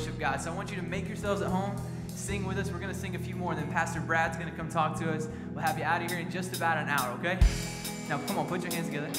worship God. So I want you to make yourselves at home, sing with us. We're going to sing a few more, and then Pastor Brad's going to come talk to us. We'll have you out of here in just about an hour, okay? Now, come on, put your hands together.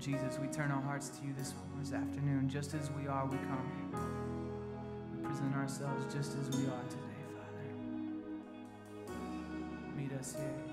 Jesus, we turn our hearts to you this, this afternoon. Just as we are, we come. We present ourselves just as we are today, Father. Meet us here.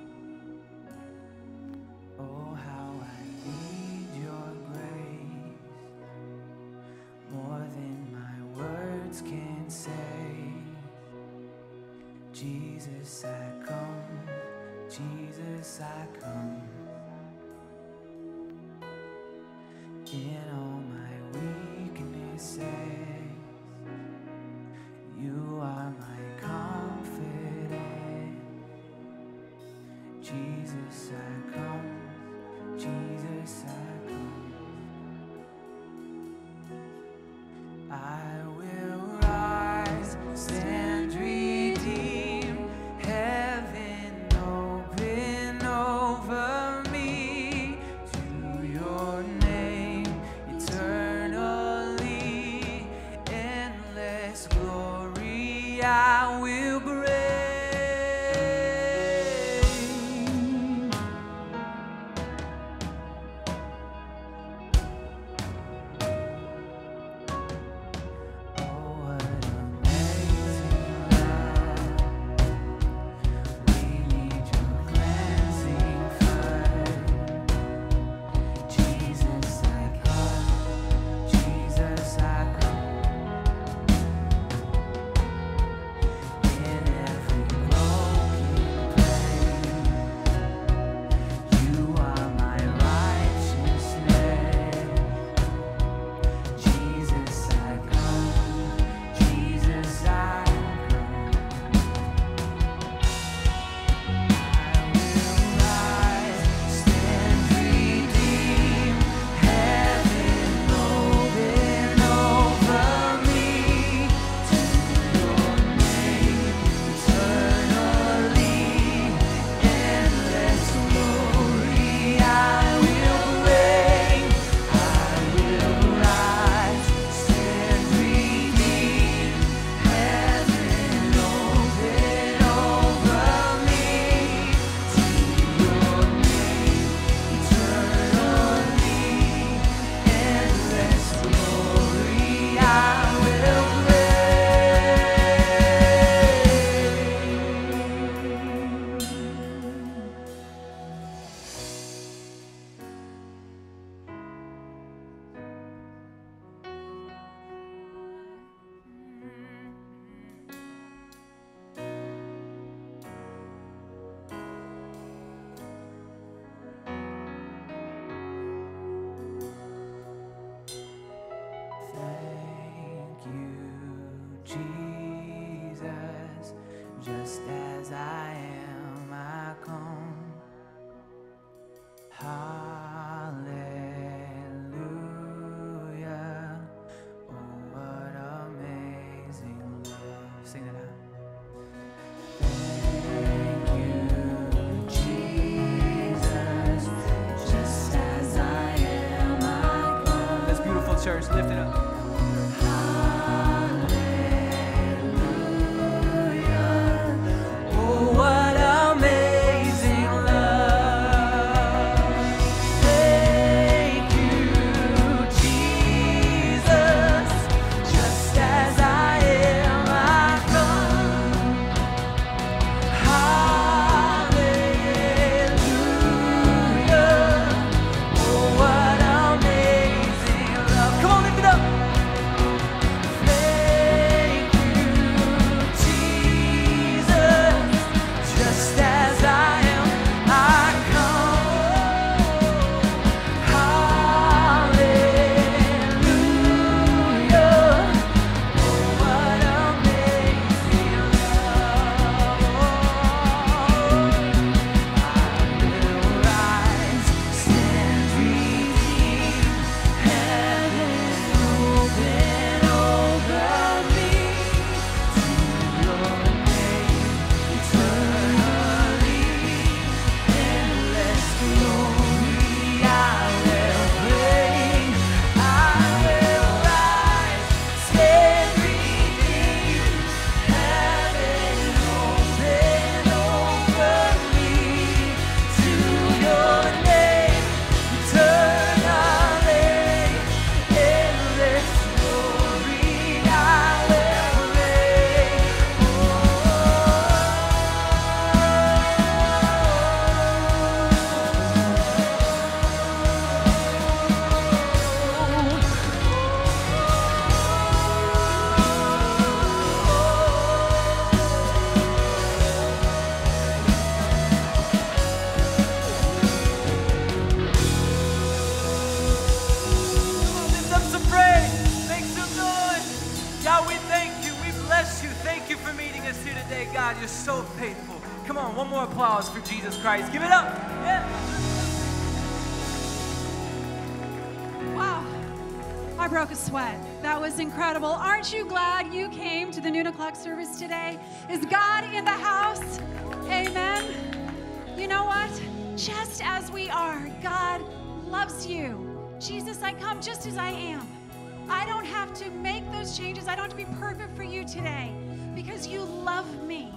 Today because you love me.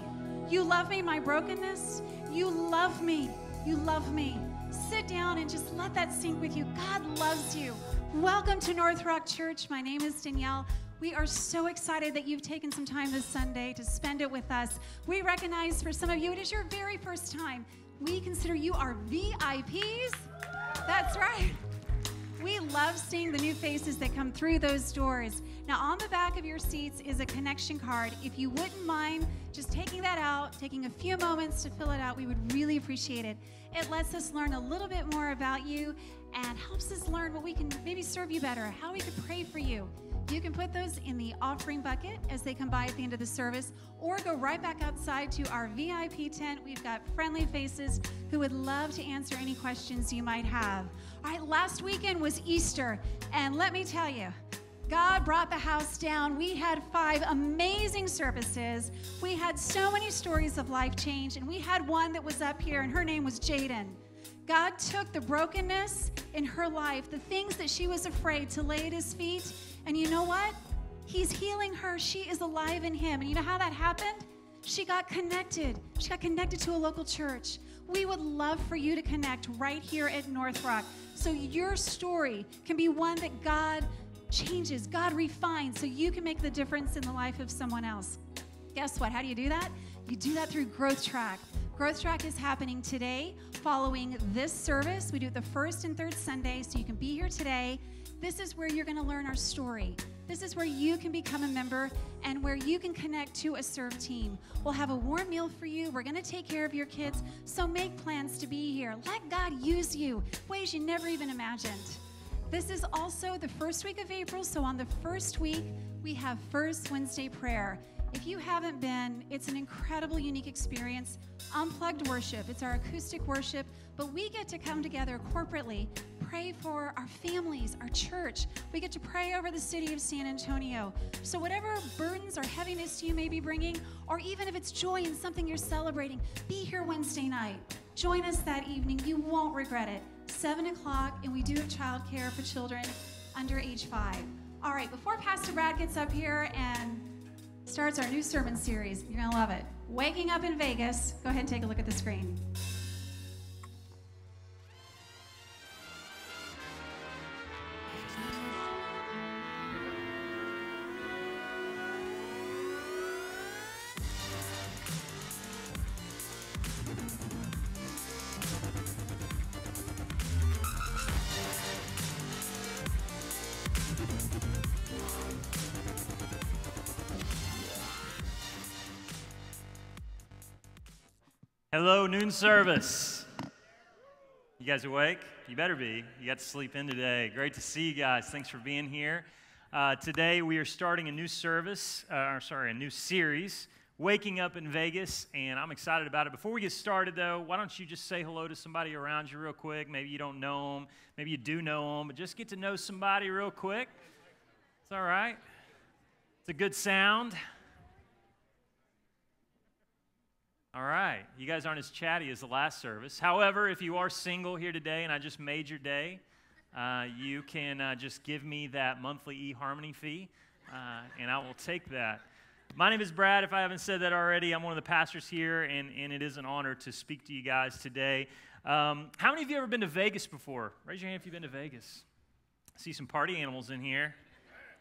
You love me, my brokenness. You love me. You love me. Sit down and just let that sink with you. God loves you. Welcome to NorthRock Church. My name is Danielle. We are so excited that you've taken some time this Sunday to spend it with us. We recognize for some of you it is your very first time. We consider you our VIPs. That's right. We love seeing the new faces that come through those doors. Now, on the back of your seats is a connection card. If you wouldn't mind just taking that out, taking a few moments to fill it out, we would really appreciate it. It lets us learn a little bit more about you and helps us learn what we can maybe serve you better, how we could pray for you. You can put those in the offering bucket as they come by at the end of the service, or go right back outside to our VIP tent. We've got friendly faces who would love to answer any questions you might have. Last weekend was Easter, and let me tell you, God brought the house down. We had five amazing services. We had so many stories of life change, and we had one that was up here, and her name was Jaden. God took the brokenness in her life, the things that she was afraid to lay at his feet, and you know what? He's healing her. She is alive in him. And you know how that happened? She got connected. She got connected to a local church. We would love for you to connect right here at NorthRock so your story can be one that God changes, God refines, so you can make the difference in the life of someone else. Guess what? How do you do that? You do that through Growth Track. Growth Track is happening today following this service. We do it the first and third Sunday, so you can be here today. This is where you're going to learn our story. This is where you can become a member and where you can connect to a serve team. We'll have a warm meal for you. We're going to take care of your kids. So make plans to be here. Let God use you ways you never even imagined. This is also the first week of April, so on the first week, we have First Wednesday prayer. If you haven't been, it's an incredible, unique experience. Unplugged worship, it's our acoustic worship, but we get to come together corporately, pray for our families, our church. We get to pray over the city of San Antonio. So, whatever burdens or heaviness you may be bringing, or even if it's joy in something you're celebrating, be here Wednesday night. Join us that evening. You won't regret it. 7 o'clock, and we do have childcare for children under age five. All right, before Pastor Brad gets up here and starts our new sermon series, you're going to love it. Waking Up in Vegas. Go ahead and take a look at the screen. Hello, noon service. You guys awake? You better be. You got to sleep in today. Great to see you guys. Thanks for being here. Uh, today we are starting a new service, uh, or sorry, a new series, Waking Up in Vegas, and I'm excited about it. Before we get started, though, why don't you just say hello to somebody around you real quick? Maybe you don't know them, maybe you do know them, but just get to know somebody real quick. It's all right. It's a good sound. All right. You guys aren't as chatty as the last service. However, if you are single here today and I just made your day, uh, you can uh, just give me that monthly eHarmony fee, uh, and I will take that. My name is Brad. If I haven't said that already, I'm one of the pastors here, and, and it is an honor to speak to you guys today. Um, how many of you ever been to Vegas before? Raise your hand if you've been to Vegas. I see some party animals in here.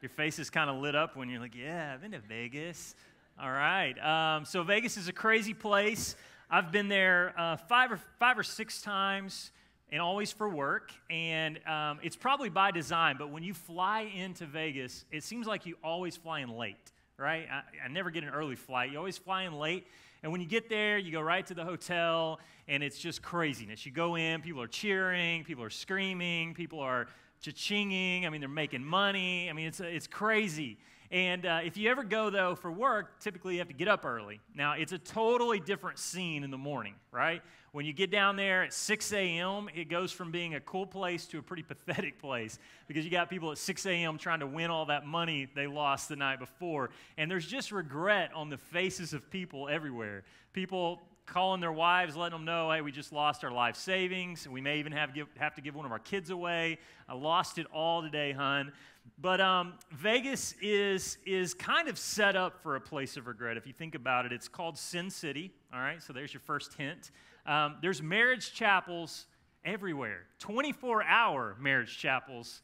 Your face is kind of lit up when you're like, yeah, I've been to Vegas. All right. Um, so Vegas is a crazy place. I've been there uh, five or five or six times, and always for work. And um, it's probably by design. But when you fly into Vegas, it seems like you always fly in late, right? I, I never get an early flight. You always fly in late. And when you get there, you go right to the hotel, and it's just craziness. You go in, people are cheering, people are screaming, people are cha-chinging. I mean, they're making money. I mean, it's, it's crazy. And uh, if you ever go, though, for work, typically you have to get up early. Now, it's a totally different scene in the morning, right? When you get down there at 6 a.m., it goes from being a cool place to a pretty pathetic place because you got people at 6 a.m. trying to win all that money they lost the night before. And there's just regret on the faces of people everywhere. People calling their wives, letting them know, hey, we just lost our life savings. We may even have, give, have to give one of our kids away. I lost it all today, hun. But um, Vegas is, is kind of set up for a place of regret. If you think about it, it's called Sin City. All right, so there's your first hint. Um, there's marriage chapels everywhere, 24 hour marriage chapels.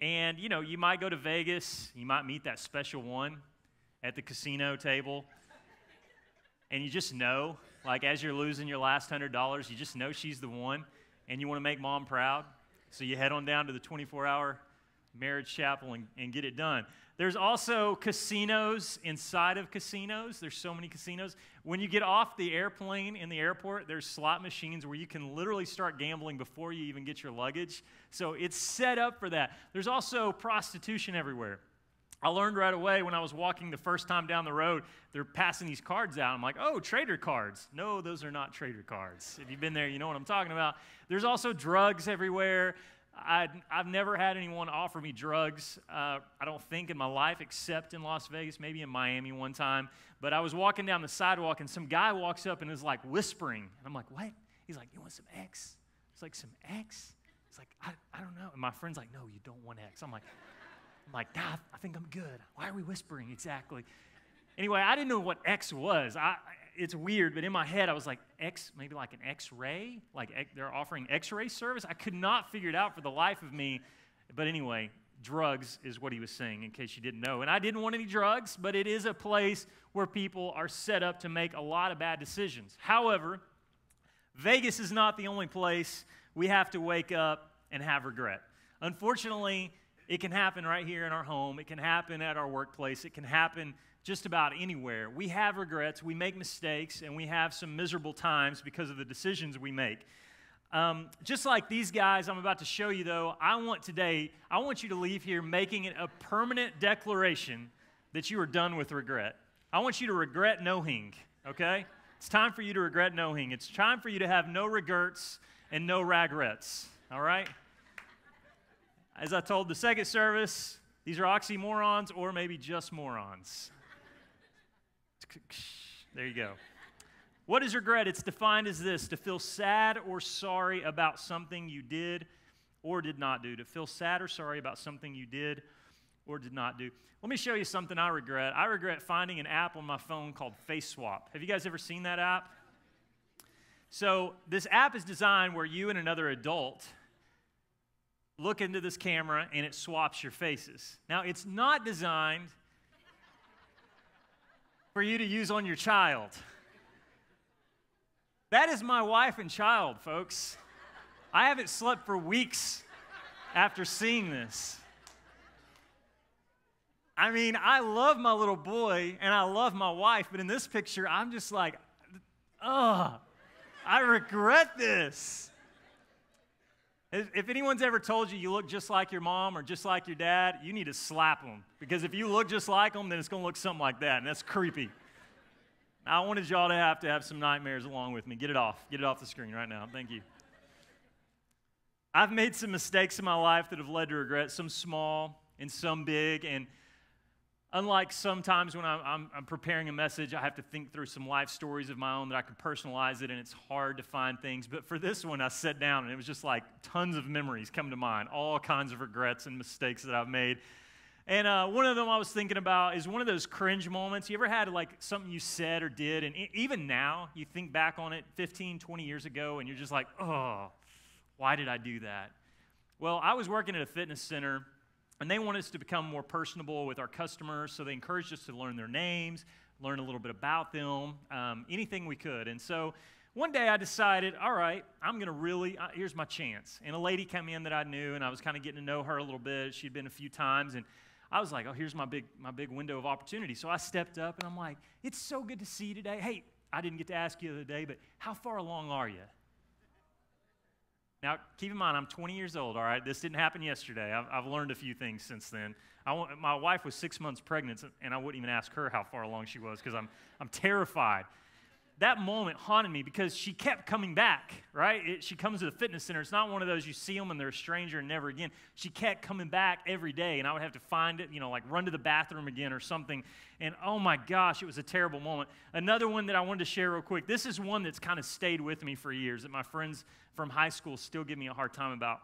And, you know, you might go to Vegas, you might meet that special one at the casino table, and you just know, like, as you're losing your last $100, you just know she's the one, and you want to make mom proud. So you head on down to the 24 hour marriage chapel and, and get it done. There's also casinos inside of casinos. There's so many casinos. When you get off the airplane in the airport, there's slot machines where you can literally start gambling before you even get your luggage. So it's set up for that. There's also prostitution everywhere. I learned right away when I was walking the first time down the road, they're passing these cards out. I'm like, oh, trader cards. No, those are not trader cards. If you've been there, you know what I'm talking about. There's also drugs everywhere. I, have never had anyone offer me drugs, uh, I don't think, in my life, except in Las Vegas, maybe in Miami one time. But I was walking down the sidewalk, and some guy walks up and is like whispering. And I'm like, what? He's like, you want some X? It's like, some X? It's like, I, I don't know. And my friend's like, no, you don't want X. I'm like, I'm like, nah, I think I'm good. Why are we whispering exactly? Anyway, I didn't know what X was. I, it's weird, but in my head, I was like, X, maybe like an X ray? Like they're offering X ray service? I could not figure it out for the life of me. But anyway, drugs is what he was saying, in case you didn't know. And I didn't want any drugs, but it is a place where people are set up to make a lot of bad decisions. However, Vegas is not the only place we have to wake up and have regret. Unfortunately, it can happen right here in our home. It can happen at our workplace. It can happen just about anywhere. We have regrets, we make mistakes, and we have some miserable times because of the decisions we make. Um, just like these guys I'm about to show you, though, I want today, I want you to leave here making it a permanent declaration that you are done with regret. I want you to regret knowing, okay? It's time for you to regret knowing. It's time for you to have no regrets and no regrets, all right? As I told the second service, these are oxymorons or maybe just morons. There you go. What is regret? It's defined as this to feel sad or sorry about something you did or did not do, to feel sad or sorry about something you did or did not do. Let me show you something I regret. I regret finding an app on my phone called Face Swap. Have you guys ever seen that app? So, this app is designed where you and another adult look into this camera and it swaps your faces. Now, it's not designed for you to use on your child. That is my wife and child, folks. I haven't slept for weeks after seeing this. I mean, I love my little boy and I love my wife, but in this picture, I'm just like, ugh, I regret this. If anyone's ever told you you look just like your mom or just like your dad, you need to slap them. Because if you look just like them, then it's going to look something like that, and that's creepy. I wanted y'all to have to have some nightmares along with me. Get it off. Get it off the screen right now. Thank you. I've made some mistakes in my life that have led to regret, some small and some big. And unlike sometimes when I'm, I'm, I'm, preparing a message, I have to think through some life stories of my own that I can personalize it, and it's hard to find things. But for this one, I sat down and it was just like tons of memories come to mind, all kinds of regrets and mistakes that I've made. And uh, one of them I was thinking about is one of those cringe moments. You ever had like something you said or did, and even now you think back on it 15, 20 years ago, and you're just like, oh, why did I do that? Well, I was working at a fitness center, and they wanted us to become more personable with our customers, so they encouraged us to learn their names, learn a little bit about them, um, anything we could. And so one day I decided, all right, I'm going to really, uh, here's my chance. And a lady came in that I knew, and I was kind of getting to know her a little bit. She'd been a few times, and I was like, oh, here's my big, my big window of opportunity. So I stepped up and I'm like, it's so good to see you today. Hey, I didn't get to ask you the other day, but how far along are you? Now, keep in mind, I'm 20 years old, all right? This didn't happen yesterday. I've, I've learned a few things since then. I, my wife was six months pregnant, and I wouldn't even ask her how far along she was because I'm, I'm terrified that moment haunted me because she kept coming back, right? It, she comes to the fitness center. It's not one of those you see them and they're a stranger and never again. She kept coming back every day, and I would have to find it, you know, like run to the bathroom again or something. And oh my gosh, it was a terrible moment. Another one that I wanted to share real quick. This is one that's kind of stayed with me for years that my friends from high school still give me a hard time about.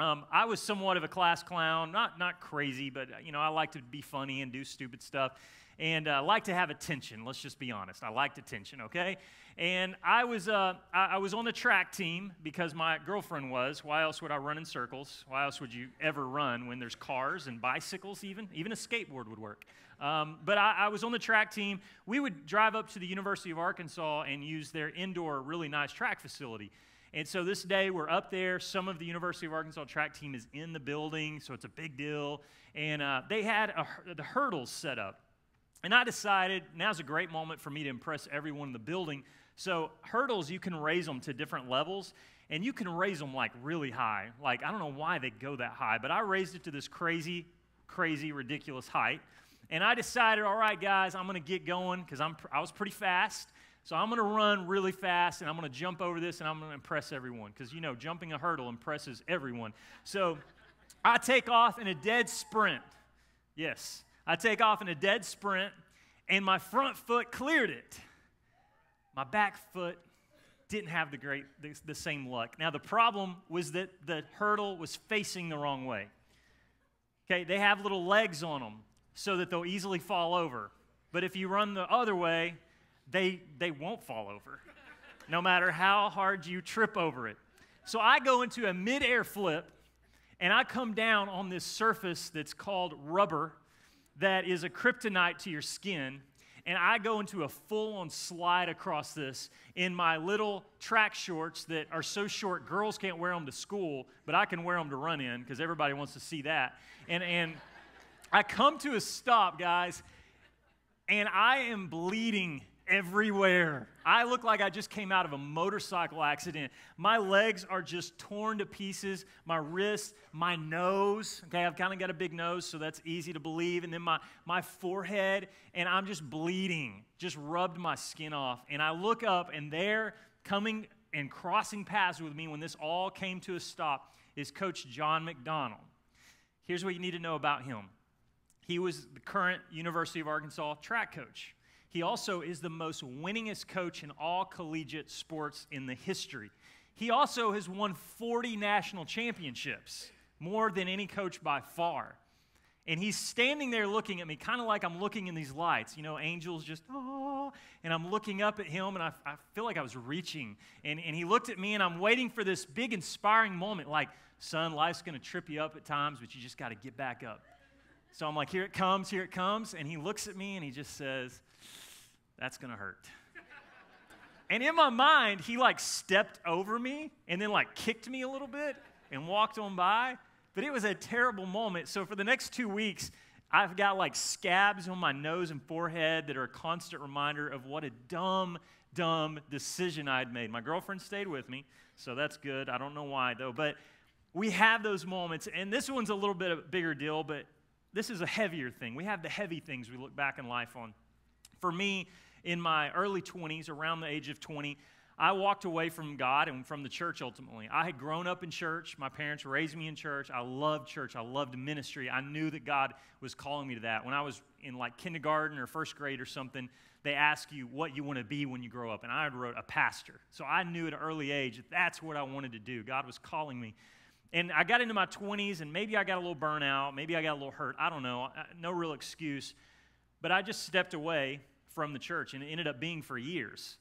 Um, I was somewhat of a class clown, not not crazy, but you know I like to be funny and do stupid stuff and uh, like to have attention. Let's just be honest. I liked attention, okay? And I was, uh, I, was on the track team because my girlfriend was. Why else would I run in circles? Why else would you ever run when there's cars and bicycles, even? Even a skateboard would work. Um, but I, I, was on the track team. We would drive up to the University of Arkansas and use their indoor, really nice track facility. And so this day we're up there. Some of the University of Arkansas track team is in the building, so it's a big deal. And uh, they had a, the hurdles set up. And I decided now's a great moment for me to impress everyone in the building. So, hurdles, you can raise them to different levels, and you can raise them like really high. Like, I don't know why they go that high, but I raised it to this crazy, crazy, ridiculous height. And I decided, all right, guys, I'm going to get going because I was pretty fast. So I'm going to run really fast and I'm going to jump over this and I'm going to impress everyone because you know jumping a hurdle impresses everyone. So I take off in a dead sprint. Yes, I take off in a dead sprint, and my front foot cleared it. My back foot didn't have the great the, the, same luck. Now the problem was that the hurdle was facing the wrong way. Okay, they have little legs on them so that they'll easily fall over. But if you run the other way, they they won't fall over. no matter how hard you trip over it. So I go into a mid-air flip and I come down on this surface that's called rubber that is a kryptonite to your skin. And I go into a full on slide across this in my little track shorts that are so short, girls can't wear them to school, but I can wear them to run in because everybody wants to see that. And, and I come to a stop, guys, and I am bleeding everywhere. I look like I just came out of a motorcycle accident. My legs are just torn to pieces. My wrists, my nose. Okay, I've kind of got a big nose, so that's easy to believe. And then my, my forehead, and I'm just bleeding. Just rubbed my skin off. And I look up, and there, coming and crossing paths with me when this all came to a stop, is Coach John McDonnell. Here's what you need to know about him. He was the current University of Arkansas track coach. He also is the most winningest coach in all collegiate sports in the history. he also has won 40 national championships, more than any coach by far. And he's standing there looking at me, kind of like I'm looking in these lights. You know, angels just, oh, and I'm looking up at him, and I, I feel like I was reaching. And, and he looked at me, and I'm waiting for this big, inspiring moment like, son, life's going to trip you up at times, but you just got to get back up. So I'm like, here it comes, here it comes. And he looks at me, and he just says, that's going to hurt. and in my mind, he like stepped over me and then like kicked me a little bit and walked on by. But it was a terrible moment. So for the next two weeks, I've got like scabs on my nose and forehead that are a constant reminder of what a dumb, dumb decision I'd made. My girlfriend stayed with me, so that's good. I don't know why though, but we have those moments, and this one's a little bit of a bigger deal, but this is a heavier thing. We have the heavy things we look back in life on. For me, in my early 20s, around the age of 20, I walked away from God and from the church ultimately. I had grown up in church. My parents raised me in church. I loved church. I loved ministry. I knew that God was calling me to that. When I was in like kindergarten or first grade or something, they ask you what you want to be when you grow up. And I wrote a pastor. So I knew at an early age that that's what I wanted to do. God was calling me. And I got into my 20s and maybe I got a little burnout. Maybe I got a little hurt. I don't know. No real excuse. But I just stepped away from the church and it ended up being for years.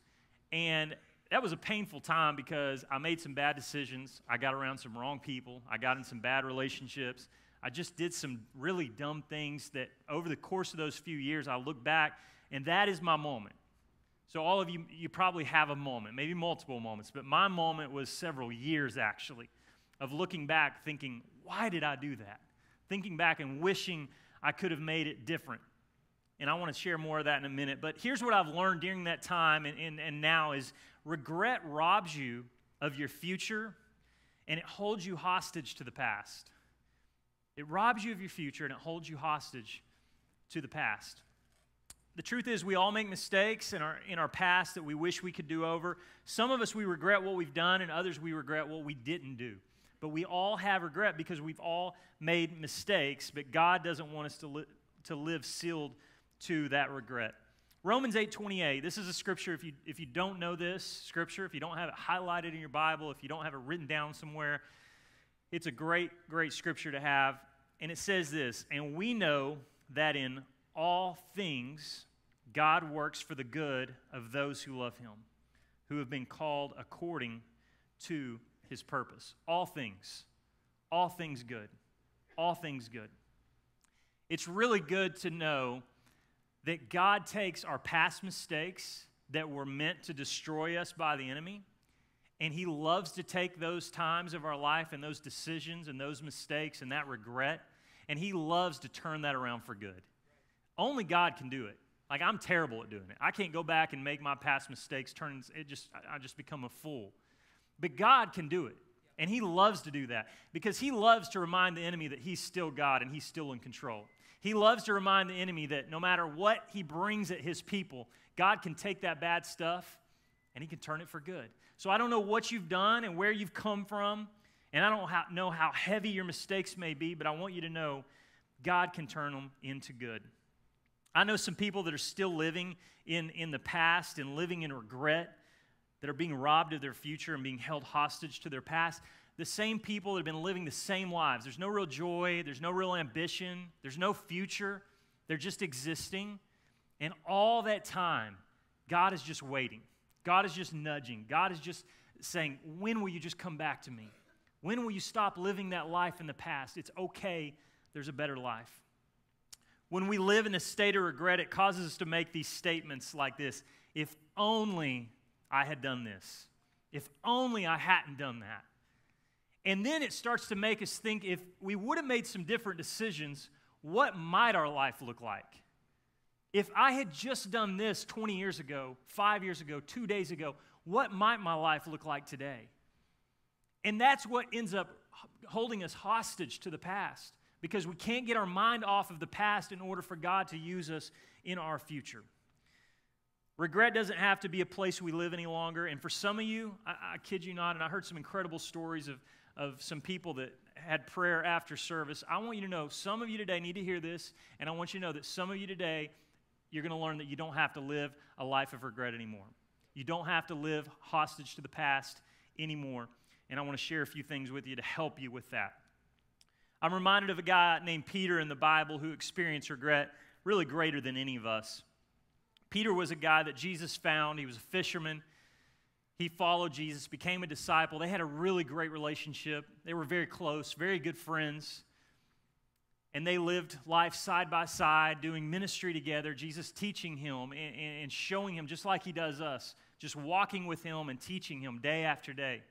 And that was a painful time because I made some bad decisions. I got around some wrong people. I got in some bad relationships. I just did some really dumb things that over the course of those few years, I look back, and that is my moment. So, all of you, you probably have a moment, maybe multiple moments, but my moment was several years actually of looking back, thinking, why did I do that? Thinking back and wishing I could have made it different. And I want to share more of that in a minute. But here's what I've learned during that time and, and, and now is regret robs you of your future and it holds you hostage to the past. It robs you of your future and it holds you hostage to the past. The truth is, we all make mistakes in our, in our past that we wish we could do over. Some of us, we regret what we've done, and others, we regret what we didn't do. But we all have regret because we've all made mistakes, but God doesn't want us to, li- to live sealed to that regret. Romans 8:28. This is a scripture if you if you don't know this scripture, if you don't have it highlighted in your Bible, if you don't have it written down somewhere, it's a great great scripture to have. And it says this, and we know that in all things God works for the good of those who love him, who have been called according to his purpose. All things. All things good. All things good. It's really good to know that God takes our past mistakes that were meant to destroy us by the enemy, and He loves to take those times of our life and those decisions and those mistakes and that regret, and He loves to turn that around for good. Only God can do it. Like I'm terrible at doing it. I can't go back and make my past mistakes turn it just I just become a fool. But God can do it. And he loves to do that because he loves to remind the enemy that he's still God and he's still in control. He loves to remind the enemy that no matter what he brings at his people, God can take that bad stuff and he can turn it for good. So I don't know what you've done and where you've come from, and I don't know how heavy your mistakes may be, but I want you to know God can turn them into good. I know some people that are still living in, in the past and living in regret, that are being robbed of their future and being held hostage to their past the same people that have been living the same lives. There's no real joy, there's no real ambition, there's no future. They're just existing. And all that time, God is just waiting. God is just nudging. God is just saying, When will you just come back to me? When will you stop living that life in the past? It's okay, there's a better life. When we live in a state of regret, it causes us to make these statements like this If only I had done this. If only I hadn't done that. And then it starts to make us think if we would have made some different decisions, what might our life look like? If I had just done this 20 years ago, five years ago, two days ago, what might my life look like today? And that's what ends up holding us hostage to the past because we can't get our mind off of the past in order for God to use us in our future. Regret doesn't have to be a place we live any longer. And for some of you, I, I kid you not, and I heard some incredible stories of of some people that had prayer after service. I want you to know some of you today need to hear this, and I want you to know that some of you today, you're going to learn that you don't have to live a life of regret anymore. You don't have to live hostage to the past anymore. And I want to share a few things with you to help you with that. I'm reminded of a guy named Peter in the Bible who experienced regret really greater than any of us. Peter was a guy that Jesus found, he was a fisherman. He followed Jesus, became a disciple. They had a really great relationship. They were very close, very good friends. And they lived life side by side, doing ministry together, Jesus teaching him and, and showing him, just like he does us, just walking with him and teaching him day after day.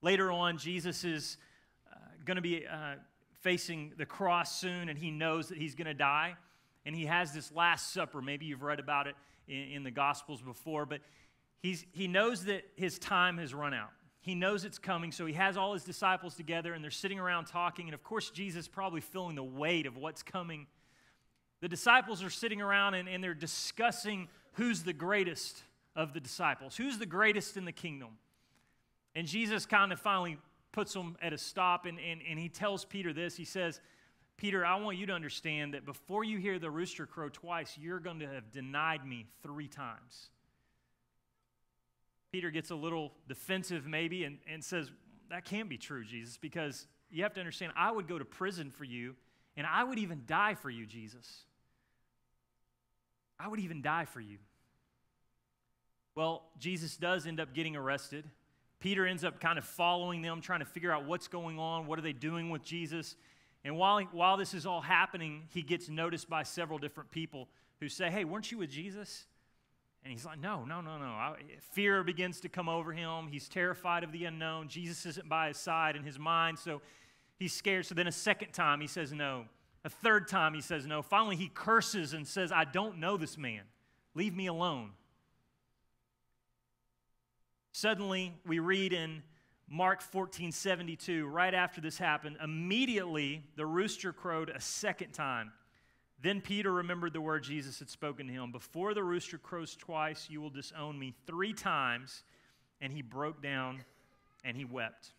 Later on, Jesus is uh, going to be uh, facing the cross soon, and he knows that he's going to die. And he has this Last Supper. Maybe you've read about it in, in the Gospels before, but He's, he knows that his time has run out. He knows it's coming, so he has all his disciples together and they're sitting around talking. And of course, Jesus probably feeling the weight of what's coming. The disciples are sitting around and, and they're discussing who's the greatest of the disciples, who's the greatest in the kingdom. And Jesus kind of finally puts them at a stop and, and, and he tells Peter this. He says, Peter, I want you to understand that before you hear the rooster crow twice, you're going to have denied me three times. Peter gets a little defensive, maybe, and, and says, That can't be true, Jesus, because you have to understand, I would go to prison for you, and I would even die for you, Jesus. I would even die for you. Well, Jesus does end up getting arrested. Peter ends up kind of following them, trying to figure out what's going on, what are they doing with Jesus. And while, he, while this is all happening, he gets noticed by several different people who say, Hey, weren't you with Jesus? And he's like, no, no, no, no. Fear begins to come over him. He's terrified of the unknown. Jesus isn't by his side in his mind, so he's scared. So then a second time he says no. A third time he says no. Finally, he curses and says, I don't know this man. Leave me alone. Suddenly, we read in Mark 14 72, right after this happened, immediately the rooster crowed a second time. Then Peter remembered the word Jesus had spoken to him Before the rooster crows twice, you will disown me three times. And he broke down and he wept.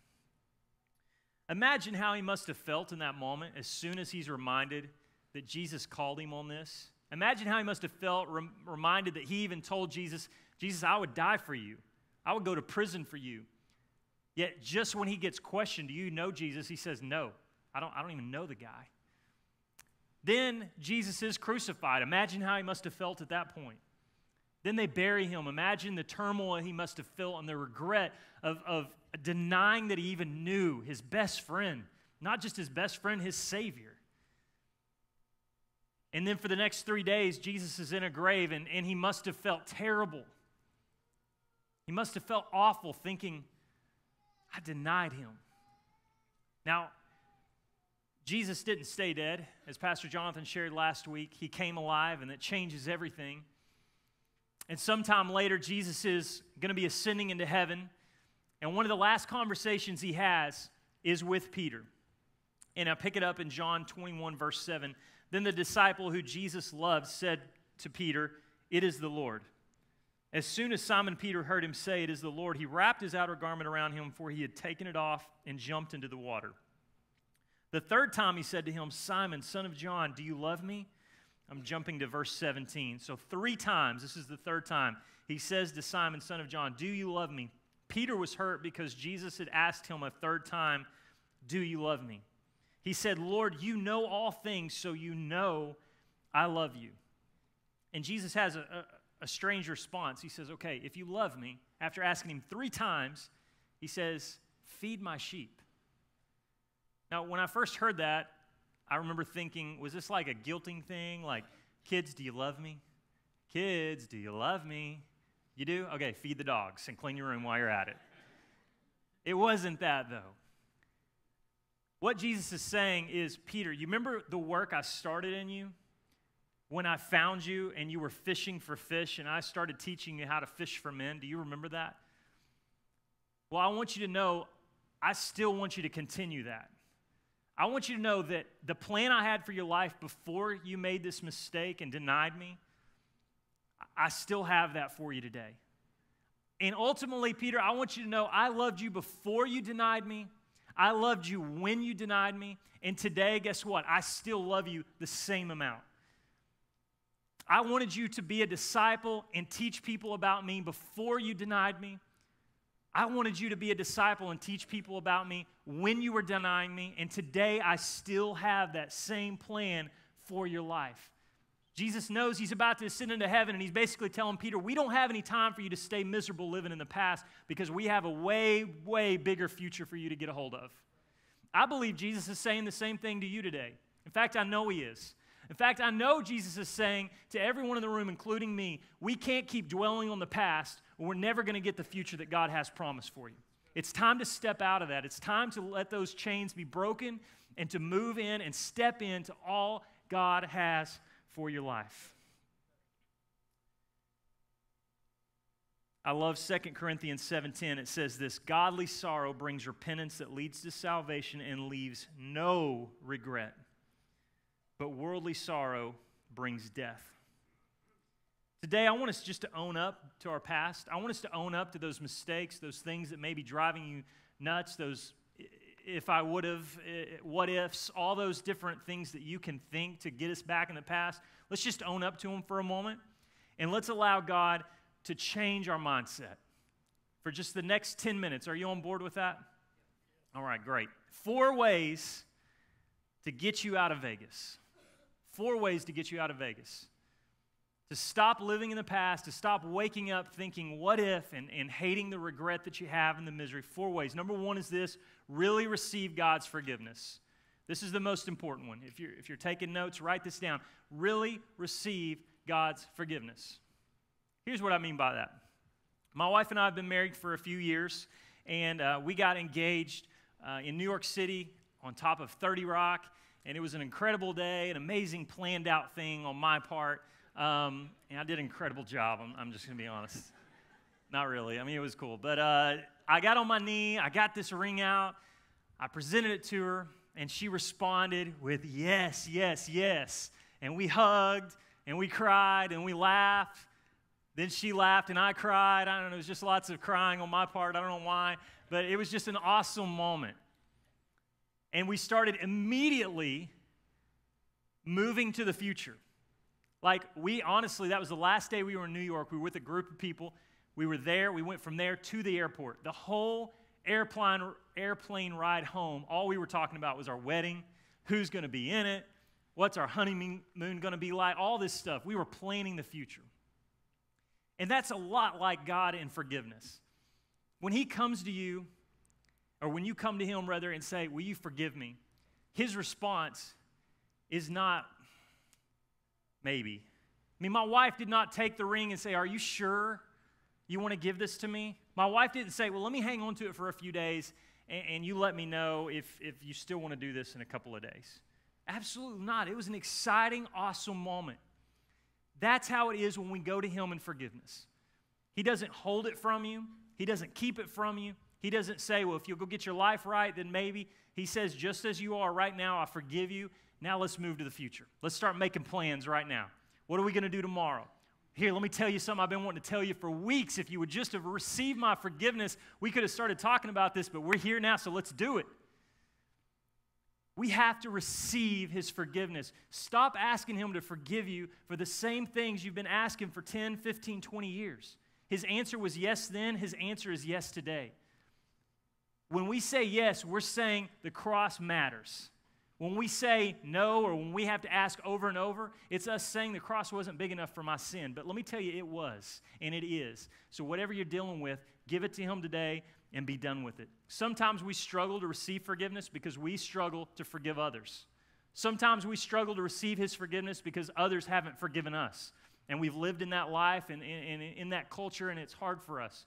Imagine how he must have felt in that moment as soon as he's reminded that Jesus called him on this. Imagine how he must have felt rem- reminded that he even told Jesus, Jesus, I would die for you, I would go to prison for you. Yet, just when he gets questioned, Do you know Jesus? He says, No, I don't, I don't even know the guy. Then Jesus is crucified. Imagine how he must have felt at that point. Then they bury him. Imagine the turmoil he must have felt and the regret of, of denying that he even knew his best friend, not just his best friend, his Savior. And then for the next three days, Jesus is in a grave and, and he must have felt terrible. He must have felt awful thinking, I denied him. Now, Jesus didn't stay dead. As Pastor Jonathan shared last week, he came alive, and it changes everything. And sometime later, Jesus is going to be ascending into heaven. And one of the last conversations he has is with Peter. And I pick it up in John 21, verse 7. Then the disciple who Jesus loved said to Peter, It is the Lord. As soon as Simon Peter heard him say, It is the Lord, he wrapped his outer garment around him, for he had taken it off and jumped into the water. The third time he said to him, Simon, son of John, do you love me? I'm jumping to verse 17. So, three times, this is the third time, he says to Simon, son of John, Do you love me? Peter was hurt because Jesus had asked him a third time, Do you love me? He said, Lord, you know all things, so you know I love you. And Jesus has a, a, a strange response. He says, Okay, if you love me, after asking him three times, he says, Feed my sheep. Now, when I first heard that, I remember thinking, was this like a guilting thing? Like, kids, do you love me? Kids, do you love me? You do? Okay, feed the dogs and clean your room while you're at it. It wasn't that, though. What Jesus is saying is, Peter, you remember the work I started in you? When I found you and you were fishing for fish and I started teaching you how to fish for men. Do you remember that? Well, I want you to know I still want you to continue that. I want you to know that the plan I had for your life before you made this mistake and denied me, I still have that for you today. And ultimately, Peter, I want you to know I loved you before you denied me. I loved you when you denied me. And today, guess what? I still love you the same amount. I wanted you to be a disciple and teach people about me before you denied me. I wanted you to be a disciple and teach people about me when you were denying me. And today I still have that same plan for your life. Jesus knows he's about to ascend into heaven, and he's basically telling Peter, We don't have any time for you to stay miserable living in the past because we have a way, way bigger future for you to get a hold of. I believe Jesus is saying the same thing to you today. In fact, I know he is. In fact, I know Jesus is saying to everyone in the room, including me, we can't keep dwelling on the past, or we're never going to get the future that God has promised for you. It's time to step out of that. It's time to let those chains be broken and to move in and step into all God has for your life. I love 2 Corinthians 7:10. It says this, godly sorrow brings repentance that leads to salvation and leaves no regret. But worldly sorrow brings death. Today, I want us just to own up to our past. I want us to own up to those mistakes, those things that may be driving you nuts, those if I would have, what ifs, all those different things that you can think to get us back in the past. Let's just own up to them for a moment and let's allow God to change our mindset for just the next 10 minutes. Are you on board with that? All right, great. Four ways to get you out of Vegas. Four ways to get you out of Vegas. To stop living in the past, to stop waking up thinking, what if, and, and hating the regret that you have and the misery. Four ways. Number one is this really receive God's forgiveness. This is the most important one. If you're, if you're taking notes, write this down. Really receive God's forgiveness. Here's what I mean by that. My wife and I have been married for a few years, and uh, we got engaged uh, in New York City on top of 30 Rock, and it was an incredible day, an amazing planned out thing on my part. Um, and I did an incredible job, I'm, I'm just going to be honest. Not really. I mean, it was cool. But uh, I got on my knee, I got this ring out, I presented it to her, and she responded with yes, yes, yes. And we hugged, and we cried, and we laughed. Then she laughed, and I cried. I don't know, it was just lots of crying on my part. I don't know why, but it was just an awesome moment. And we started immediately moving to the future. Like, we honestly, that was the last day we were in New York. We were with a group of people. We were there. We went from there to the airport. The whole airplane, airplane ride home, all we were talking about was our wedding, who's going to be in it, what's our honeymoon going to be like, all this stuff. We were planning the future. And that's a lot like God in forgiveness. When He comes to you, or when you come to Him, rather, and say, Will you forgive me? His response is not, Maybe. I mean, my wife did not take the ring and say, Are you sure you want to give this to me? My wife didn't say, Well, let me hang on to it for a few days and, and you let me know if, if you still want to do this in a couple of days. Absolutely not. It was an exciting, awesome moment. That's how it is when we go to Him in forgiveness. He doesn't hold it from you, He doesn't keep it from you. He doesn't say, Well, if you'll go get your life right, then maybe. He says, Just as you are right now, I forgive you. Now let's move to the future. Let's start making plans right now. What are we going to do tomorrow? Here, let me tell you something I've been wanting to tell you for weeks. If you would just have received my forgiveness, we could have started talking about this, but we're here now, so let's do it. We have to receive his forgiveness. Stop asking him to forgive you for the same things you've been asking for 10, 15, 20 years. His answer was yes then, his answer is yes today. When we say yes, we're saying the cross matters. When we say no or when we have to ask over and over, it's us saying the cross wasn't big enough for my sin. But let me tell you, it was, and it is. So, whatever you're dealing with, give it to Him today and be done with it. Sometimes we struggle to receive forgiveness because we struggle to forgive others. Sometimes we struggle to receive His forgiveness because others haven't forgiven us. And we've lived in that life and in that culture, and it's hard for us.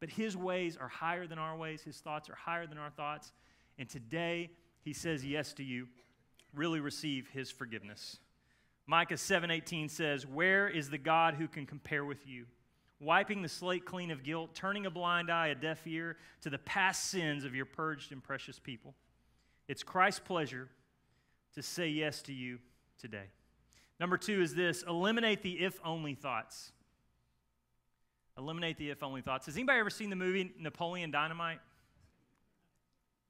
But His ways are higher than our ways, His thoughts are higher than our thoughts. And today, he says yes to you, really receive his forgiveness. Micah 7:18 says, "Where is the God who can compare with you? Wiping the slate clean of guilt, turning a blind eye, a deaf ear to the past sins of your purged and precious people." It's Christ's pleasure to say yes to you today. Number 2 is this, eliminate the if only thoughts. Eliminate the if only thoughts. Has anybody ever seen the movie Napoleon Dynamite?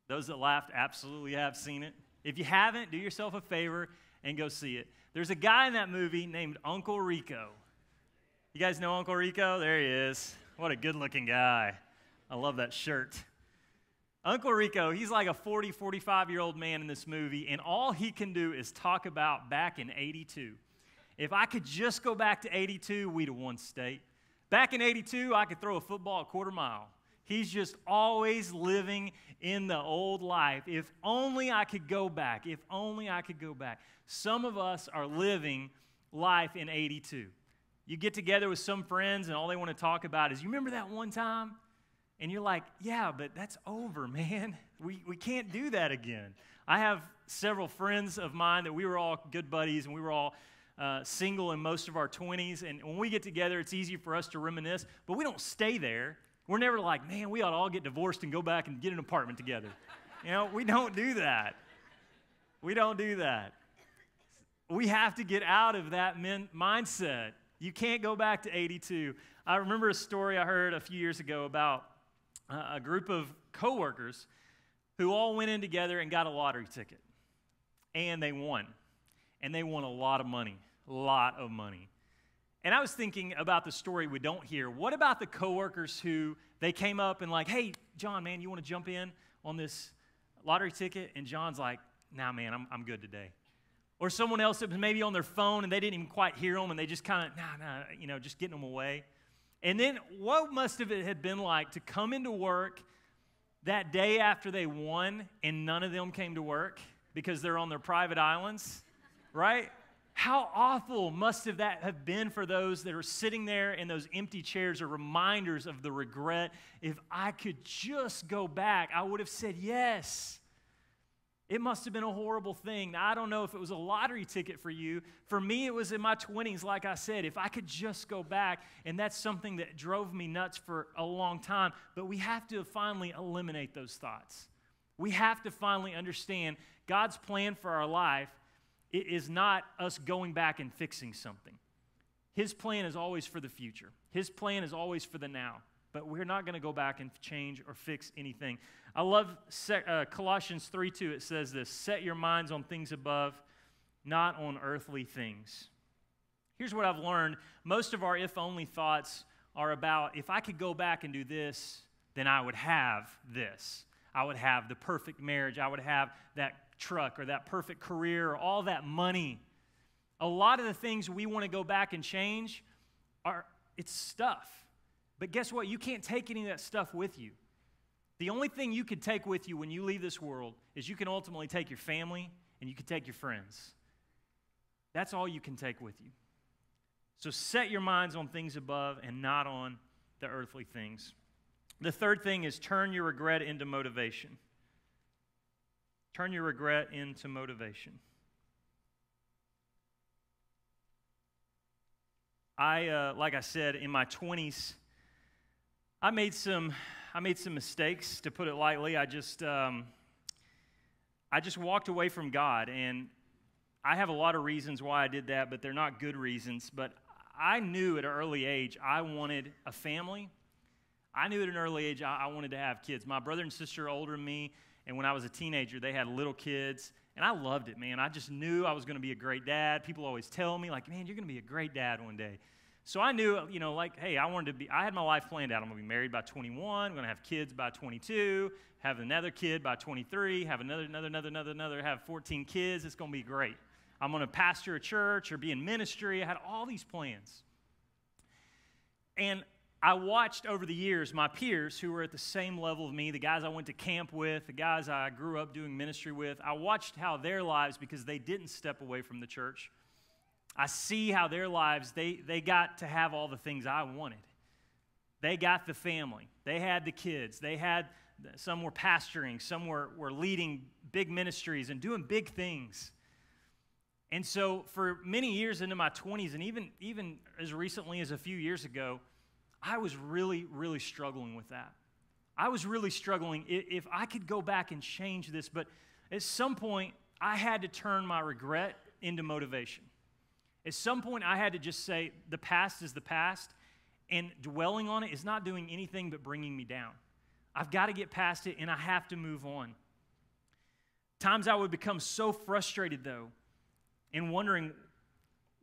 Those that laughed absolutely have seen it. If you haven't, do yourself a favor and go see it. There's a guy in that movie named Uncle Rico. You guys know Uncle Rico? There he is. What a good looking guy. I love that shirt. Uncle Rico, he's like a 40, 45 year old man in this movie, and all he can do is talk about back in 82. If I could just go back to 82, we'd have won state. Back in 82, I could throw a football a quarter mile. He's just always living in the old life. If only I could go back. If only I could go back. Some of us are living life in 82. You get together with some friends, and all they want to talk about is, you remember that one time? And you're like, yeah, but that's over, man. We, we can't do that again. I have several friends of mine that we were all good buddies, and we were all uh, single in most of our 20s. And when we get together, it's easy for us to reminisce, but we don't stay there. We're never like, man, we ought to all get divorced and go back and get an apartment together. You know, we don't do that. We don't do that. We have to get out of that min- mindset. You can't go back to 82. I remember a story I heard a few years ago about uh, a group of coworkers who all went in together and got a lottery ticket. And they won. And they won a lot of money. Lot of money. And I was thinking about the story we don't hear. What about the coworkers who they came up and like, hey, John, man, you want to jump in on this lottery ticket? And John's like, nah, man, I'm, I'm good today. Or someone else that was maybe on their phone and they didn't even quite hear them and they just kind of, nah, nah, you know, just getting them away. And then what must have it had been like to come into work that day after they won and none of them came to work because they're on their private islands, right? How awful must have that have been for those that are sitting there in those empty chairs are reminders of the regret. If I could just go back, I would have said yes. It must have been a horrible thing. Now, I don't know if it was a lottery ticket for you. For me, it was in my 20s, like I said. If I could just go back, and that's something that drove me nuts for a long time. But we have to finally eliminate those thoughts. We have to finally understand God's plan for our life it is not us going back and fixing something. His plan is always for the future, His plan is always for the now. But we're not going to go back and change or fix anything. I love uh, Colossians 3 2. It says this Set your minds on things above, not on earthly things. Here's what I've learned most of our if only thoughts are about if I could go back and do this, then I would have this. I would have the perfect marriage. I would have that truck or that perfect career or all that money. A lot of the things we want to go back and change are it's stuff. But guess what? You can't take any of that stuff with you. The only thing you can take with you when you leave this world is you can ultimately take your family and you can take your friends. That's all you can take with you. So set your minds on things above and not on the earthly things. The third thing is turn your regret into motivation. Turn your regret into motivation. I, uh, like I said, in my 20s, I made some, I made some mistakes, to put it lightly. I just, um, I just walked away from God, and I have a lot of reasons why I did that, but they're not good reasons. But I knew at an early age I wanted a family. I knew at an early age I, I wanted to have kids. My brother and sister are older than me. And when I was a teenager, they had little kids. And I loved it, man. I just knew I was going to be a great dad. People always tell me, like, man, you're going to be a great dad one day. So I knew, you know, like, hey, I wanted to be, I had my life planned out. I'm going to be married by 21. I'm going to have kids by 22, have another kid by 23, have another, another, another, another, another, have 14 kids. It's going to be great. I'm going to pastor a church or be in ministry. I had all these plans. And I watched over the years my peers who were at the same level of me, the guys I went to camp with, the guys I grew up doing ministry with. I watched how their lives, because they didn't step away from the church, I see how their lives, they, they got to have all the things I wanted. They got the family, they had the kids, they had, some were pastoring, some were, were leading big ministries and doing big things. And so, for many years into my 20s, and even, even as recently as a few years ago, I was really, really struggling with that. I was really struggling if I could go back and change this, but at some point, I had to turn my regret into motivation. At some point, I had to just say, the past is the past, and dwelling on it is not doing anything but bringing me down. I've got to get past it, and I have to move on. Times I would become so frustrated, though, and wondering,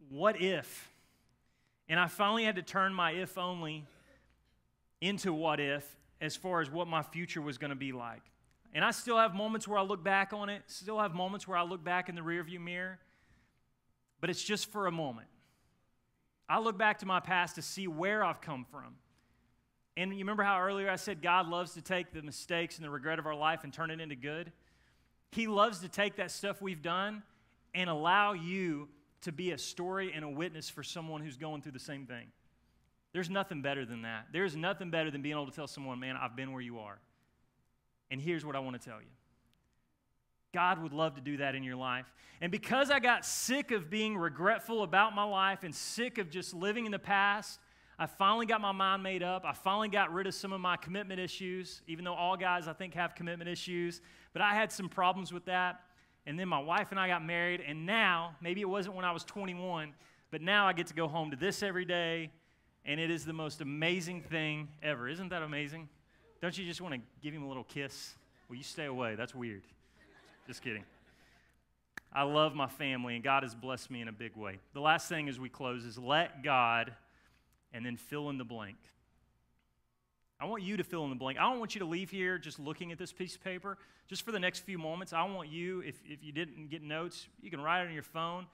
what if? And I finally had to turn my if only into what if as far as what my future was going to be like. And I still have moments where I look back on it, still have moments where I look back in the rearview mirror, but it's just for a moment. I look back to my past to see where I've come from. And you remember how earlier I said God loves to take the mistakes and the regret of our life and turn it into good? He loves to take that stuff we've done and allow you to be a story and a witness for someone who's going through the same thing. There's nothing better than that. There's nothing better than being able to tell someone, man, I've been where you are. And here's what I want to tell you God would love to do that in your life. And because I got sick of being regretful about my life and sick of just living in the past, I finally got my mind made up. I finally got rid of some of my commitment issues, even though all guys, I think, have commitment issues. But I had some problems with that. And then my wife and I got married. And now, maybe it wasn't when I was 21, but now I get to go home to this every day. And it is the most amazing thing ever. Isn't that amazing? Don't you just want to give him a little kiss? Well, you stay away. That's weird. Just kidding. I love my family, and God has blessed me in a big way. The last thing as we close is let God and then fill in the blank. I want you to fill in the blank. I don't want you to leave here just looking at this piece of paper. Just for the next few moments, I want you, if, if you didn't get notes, you can write it on your phone.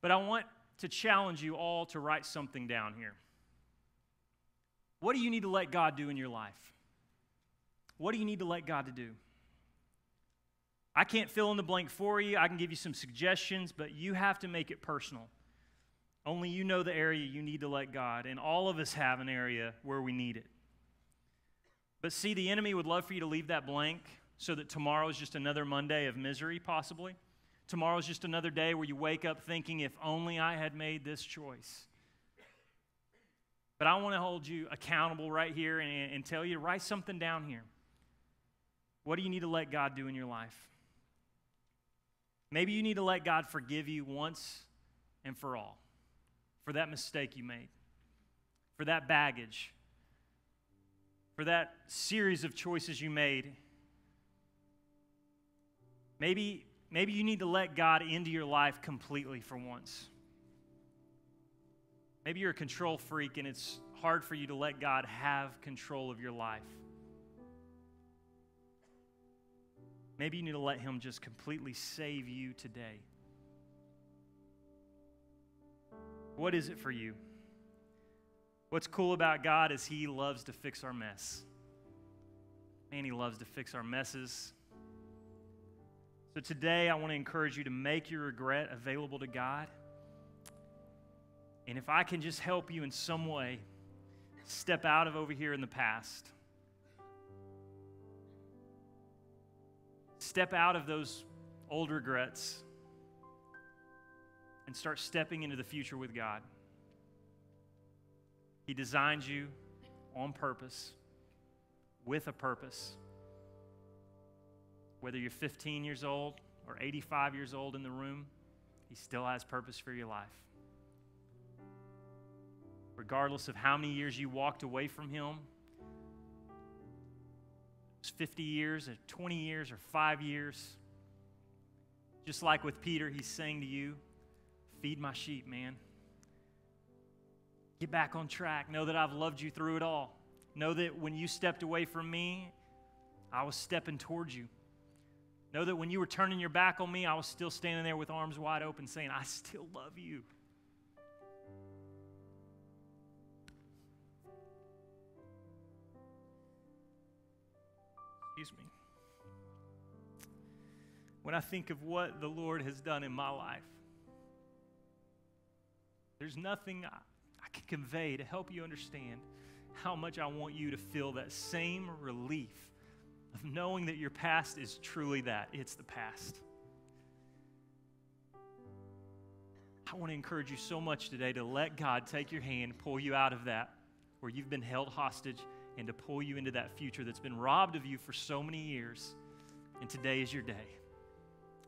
But I want to challenge you all to write something down here. What do you need to let God do in your life? What do you need to let God to do? I can't fill in the blank for you. I can give you some suggestions, but you have to make it personal. Only you know the area you need to let God, and all of us have an area where we need it. But see, the enemy would love for you to leave that blank so that tomorrow is just another Monday of misery, possibly. Tomorrow is just another day where you wake up thinking, if only I had made this choice. But I want to hold you accountable right here and, and tell you to write something down here. What do you need to let God do in your life? Maybe you need to let God forgive you once and for all for that mistake you made, for that baggage, for that series of choices you made. Maybe, maybe you need to let God into your life completely for once. Maybe you're a control freak and it's hard for you to let God have control of your life. Maybe you need to let Him just completely save you today. What is it for you? What's cool about God is He loves to fix our mess. Man, He loves to fix our messes. So today, I want to encourage you to make your regret available to God. And if I can just help you in some way, step out of over here in the past. Step out of those old regrets and start stepping into the future with God. He designed you on purpose, with a purpose. Whether you're 15 years old or 85 years old in the room, He still has purpose for your life regardless of how many years you walked away from Him. It's 50 years, or 20 years, or five years. Just like with Peter, he's saying to you, Feed my sheep, man. Get back on track. Know that I've loved you through it all. Know that when you stepped away from me, I was stepping towards you. Know that when you were turning your back on me, I was still standing there with arms wide open saying, I still love you. Excuse me. When I think of what the Lord has done in my life, there's nothing I, can convey to help you understand how much I want you to feel that same relief of knowing that your past is truly that it's the past. I want to encourage you so much today to let God take your hand, pull you out of that where you've been held hostage and to pull you into that future that's been robbed of you for so many years. And today is your day.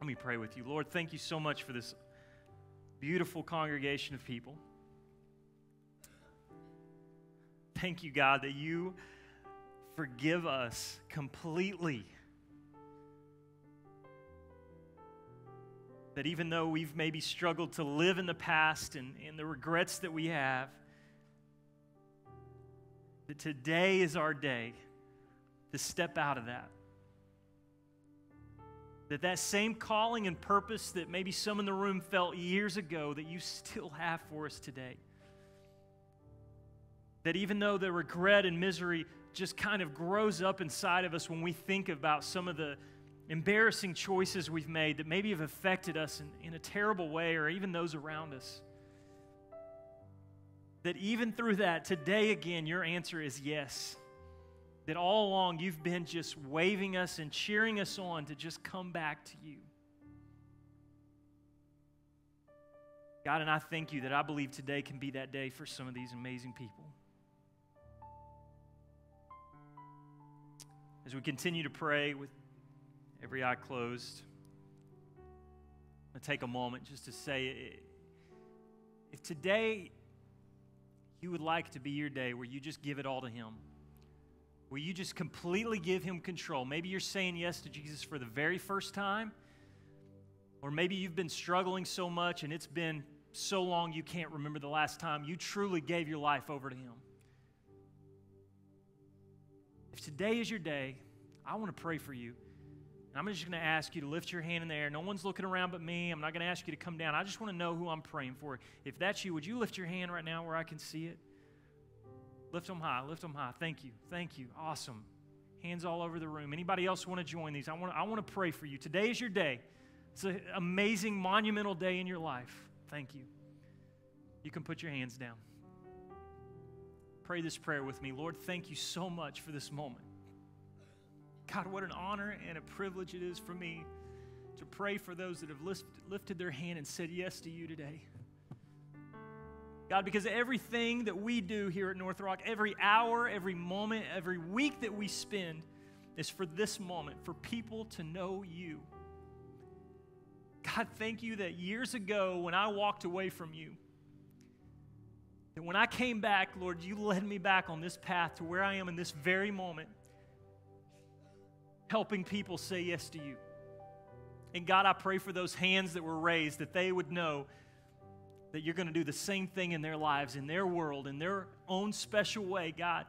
Let me pray with you. Lord, thank you so much for this beautiful congregation of people. Thank you, God, that you forgive us completely. That even though we've maybe struggled to live in the past and, and the regrets that we have, that today is our day to step out of that. That that same calling and purpose that maybe some in the room felt years ago that you still have for us today. That even though the regret and misery just kind of grows up inside of us when we think about some of the embarrassing choices we've made that maybe have affected us in, in a terrible way or even those around us. That even through that, today again, your answer is yes. That all along you've been just waving us and cheering us on to just come back to you. God, and I thank you that I believe today can be that day for some of these amazing people. As we continue to pray with every eye closed, I'm going to take a moment just to say if today you would like to be your day where you just give it all to Him, where you just completely give Him control. Maybe you're saying yes to Jesus for the very first time, or maybe you've been struggling so much and it's been so long you can't remember the last time you truly gave your life over to Him. If today is your day, I want to pray for you. And I'm just going to ask you to lift your hand in the air. No one's looking around but me. I'm not going to ask you to come down. I just want to know who I'm praying for. If that's you, would you lift your hand right now where I can see it? Lift them high. Lift them high. Thank you. Thank you. Awesome. Hands all over the room. Anybody else want to join these? I want I want to pray for you. Today is your day. It's an amazing, monumental day in your life. Thank you. You can put your hands down. Pray this prayer with me. Lord, thank you so much for this moment. God, what an honor and a privilege it is for me to pray for those that have lifted their hand and said yes to you today. God, because everything that we do here at NorthRock, every hour, every moment, every week that we spend is for this moment, for people to know you. God, thank you that years ago when I walked away from you, that when I came back, Lord, you led me back on this path to where I am in this very moment helping people say yes to you. And God, I pray for those hands that were raised that they would know that you're going to do the same thing in their lives, in their world, in their own special way, God.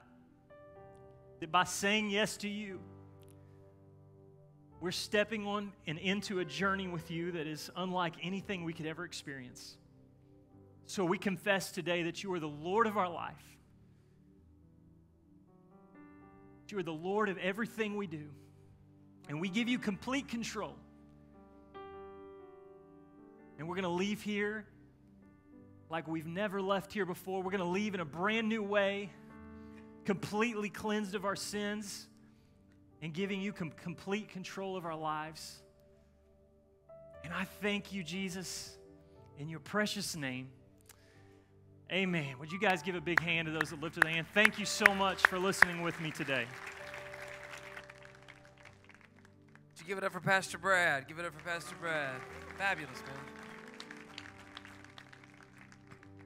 That by saying yes to you, we're stepping on and into a journey with you that is unlike anything we could ever experience. So we confess today that you are the Lord of our life. You are the Lord of everything we do. And we give you complete control. And we're going to leave here like we've never left here before. We're going to leave in a brand new way, completely cleansed of our sins, and giving you com- complete control of our lives. And I thank you, Jesus, in your precious name. Amen. Would you guys give a big hand to those that lifted their hand? Thank you so much for listening with me today. Would you give it up for Pastor Brad? Give it up for Pastor Brad. Fabulous, man.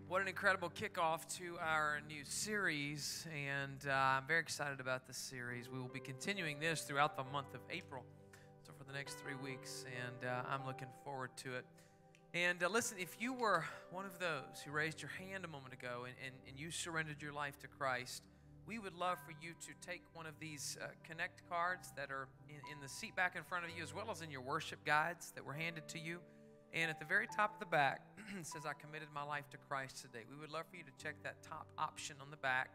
What an incredible kickoff to our new series, and uh, I'm very excited about this series. We will be continuing this throughout the month of April, so for the next three weeks, and uh, I'm looking forward to it. And uh, listen, if you were one of those who raised your hand a moment ago and, and, and you surrendered your life to Christ, we would love for you to take one of these uh, connect cards that are in, in, the seat back in front of you, as well as in your worship guides that were handed to you. And at the very top of the back, says, I committed my life to Christ today. We would love for you to check that top option on the back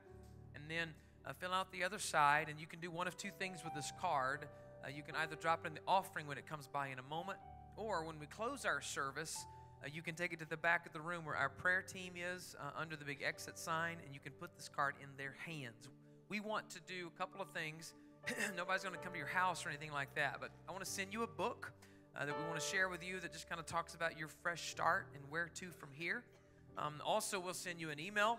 and then uh, fill out the other side. And you can do one of two things with this card. Uh, you can either drop it in the offering when it comes by in a moment, or when we close our service, uh, you can take it to the back of the room where our prayer team is uh, under the big exit sign, and you can put this card in their hands. We want to do a couple of things. Nobody's going to come to your house or anything like that, but I want to send you a book uh, that we want to share with you that just kind of talks about your fresh start and where to from here. Um, also, we'll send you an email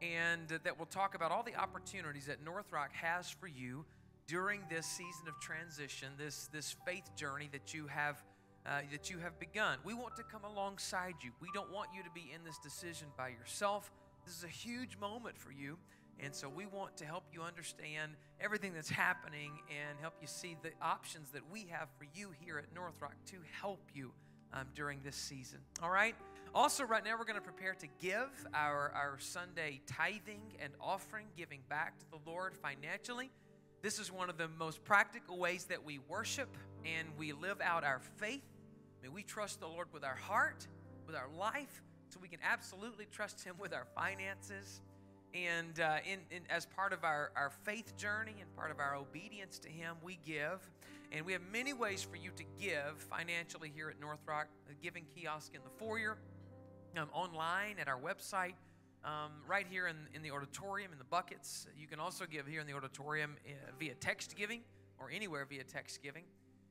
and that will talk about all the opportunities that NorthRock has for you during this season of transition, this, this faith journey that you have uh, that you have begun. We want to come alongside you. We don't want you to be in this decision by yourself. This is a huge moment for you. And so we want to help you understand everything that's happening and help you see the options that we have for you here at NorthRock to help you um, during this season. All right? Also, right now, we're going to prepare to give our, our Sunday tithing and offering, giving back to the Lord financially. This is one of the most practical ways that we worship and we live out our faith. May we trust the Lord with our heart, with our life, so we can absolutely trust Him with our finances. And uh, in, in, as part of our, our faith journey and part of our obedience to Him, we give. And we have many ways for you to give financially here at NorthRock. A giving kiosk in the foyer, um, online at our website, um, right here in, in the auditorium, in the buckets. You can also give here in the auditorium uh, via text giving or anywhere via text giving.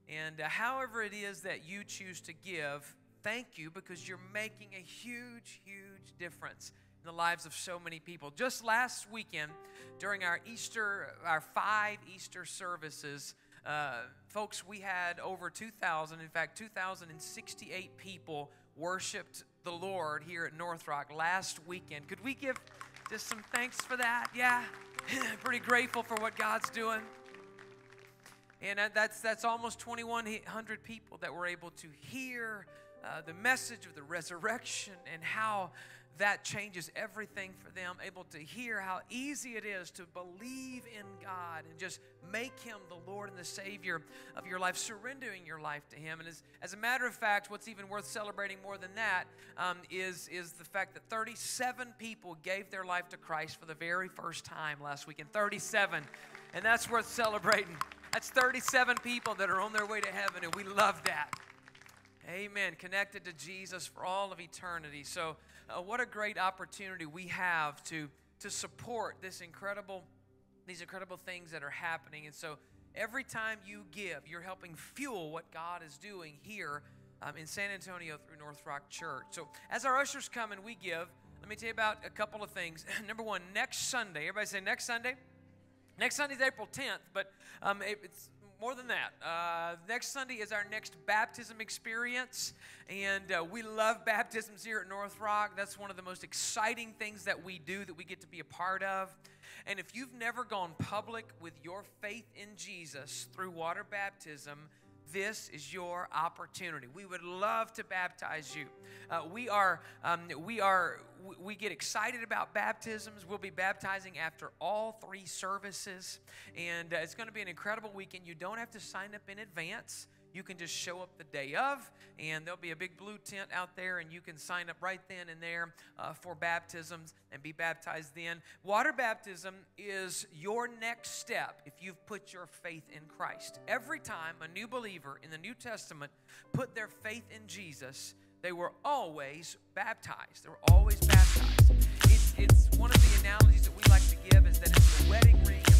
And uh, however it is that you choose to give, thank you because you're making a huge, huge difference in the lives of so many people. Just last weekend, during our Easter, our five Easter services, uh, folks, we had over 2,000, in fact, 2,068 people worshiped the Lord here at NorthRock last weekend. Could we give just some thanks for that? Yeah, pretty grateful for what God's doing. And that's, that's almost 2,100 people that were able to hear uh, the message of the resurrection and how that changes everything for them, able to hear how easy it is to believe in God and just make Him the Lord and the Savior of your life, surrendering your life to Him. And as, as a matter of fact, what's even worth celebrating more than that um, is is the fact that 37 people gave their life to Christ for the very first time last weekend. 37. And that's worth celebrating. That's 37 people that are on their way to heaven, and we love that. Amen. Connected to Jesus for all of eternity. So, uh, what a great opportunity we have to to support this incredible these incredible things that are happening. And so, every time you give, you're helping fuel what God is doing here um, in San Antonio through NorthRock Church. So, as our ushers come and we give, let me tell you about a couple of things. Number one, next Sunday. Everybody say next Sunday. Next Sunday is April 10th, but um, it, it's more than that. Uh, next Sunday is our next baptism experience, and uh, we love baptisms here at NorthRock. That's one of the most exciting things that we do that we get to be a part of. And if you've never gone public with your faith in Jesus through water baptism, this is your opportunity. We would love to baptize you. Uh, we are, um, we are, we get excited about baptisms. We'll be baptizing after all three services, and uh, it's going to be an incredible weekend. You don't have to sign up in advance. You can just show up the day of, and there'll be a big blue tent out there, and you can sign up right then and there uh, for baptisms and be baptized then. Water baptism is your next step if you've put your faith in Christ. Every time a new believer in the New Testament put their faith in Jesus, they were always baptized. They were always baptized. It's, it's one of the analogies that we like to give is that it's the wedding ring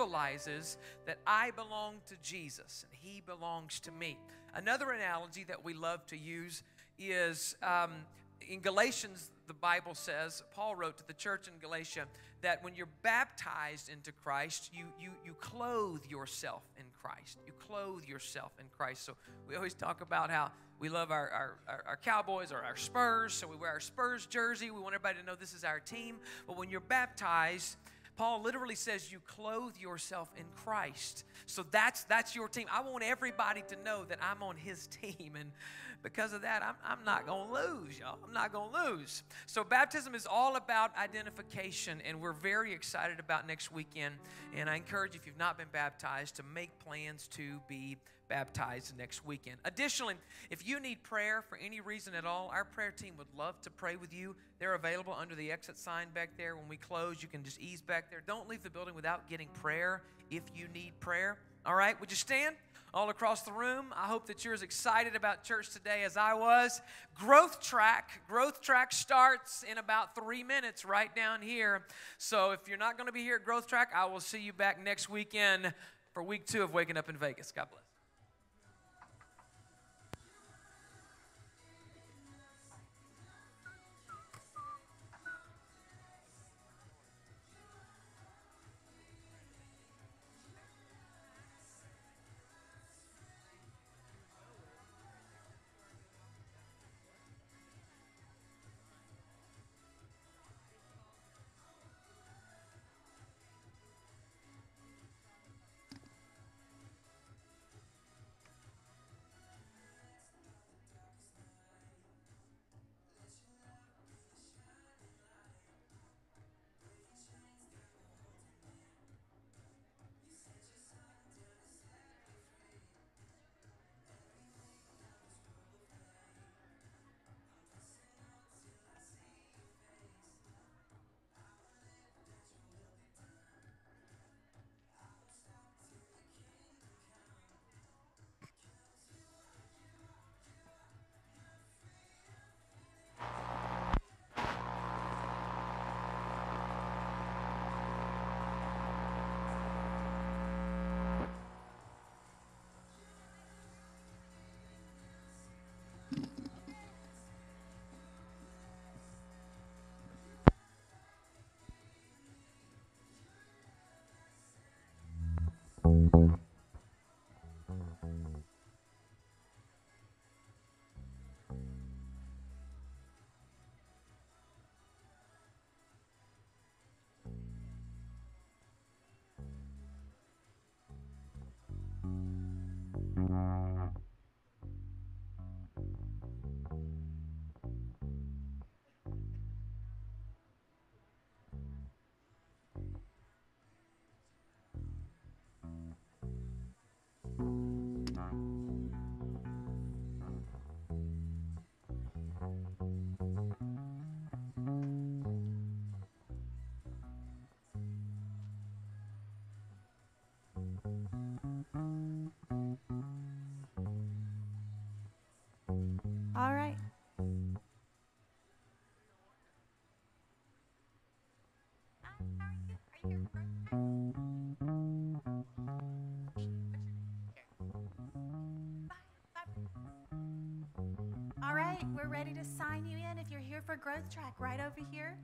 symbolizes that I belong to Jesus and He belongs to me. Another analogy that we love to use is um, in Galatians, the Bible says, Paul wrote to the church in Galatia, that when you're baptized into Christ, you, you, you clothe yourself in Christ. You clothe yourself in Christ. So we always talk about how we love our, our, our, our, Cowboys or our Spurs, so we wear our Spurs jersey. We want everybody to know this is our team. But when you're baptized, Paul literally says you clothe yourself in Christ. So that's that's your team. I want everybody to know that I'm on his team. And because of that, I'm, I'm not going to lose, y'all. I'm not going to lose. So baptism is all about identification, and we're very excited about next weekend. And I encourage you, if you've not been baptized, to make plans to be baptized next weekend. Additionally, if you need prayer for any reason at all, our prayer team would love to pray with you. They're available under the exit sign back there. When we close, you can just ease back there. Don't leave the building without getting prayer if you need prayer. All right, would you stand? All across the room. I hope that you're as excited about church today as I was. Growth Track, Growth Track starts in about three minutes right down here. So if you're not going to be here at Growth Track, I will see you back next weekend for week two of Waking Up in Vegas. God bless. We're ready to sign you in if you're here for Growth Track right over here.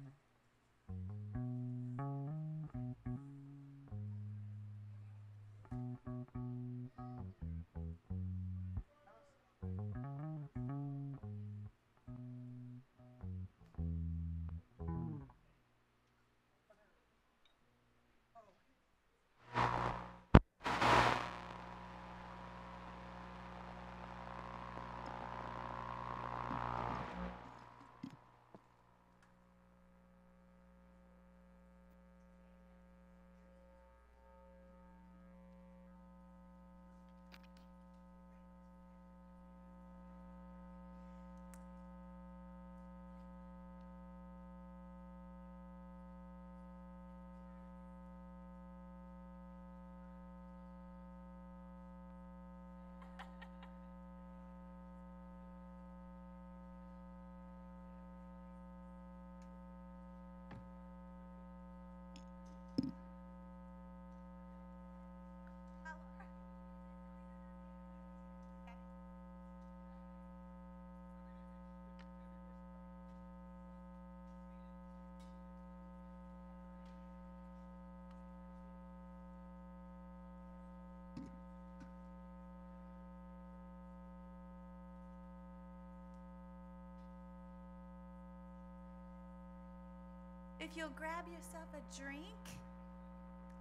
If you'll grab yourself a drink